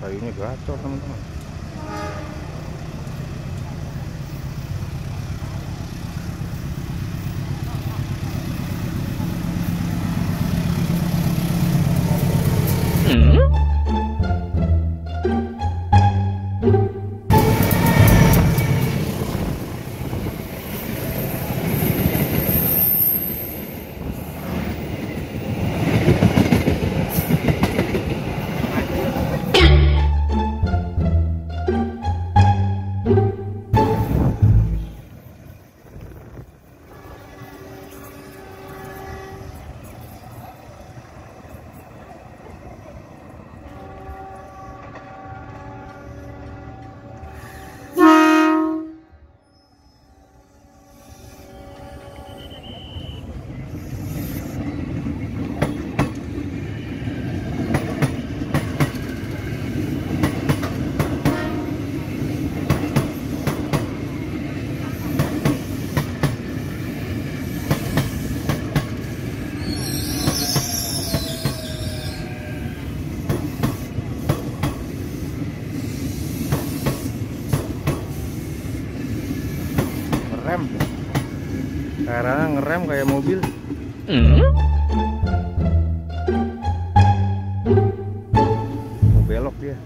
sayunya gacor teman-teman Ngerem, karena ngerem kayak mobil. Hmm? Mau belok dia.